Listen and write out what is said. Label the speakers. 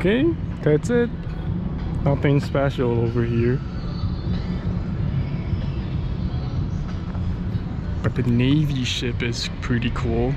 Speaker 1: Okay, that's it. Nothing special over here. But the Navy ship is pretty cool.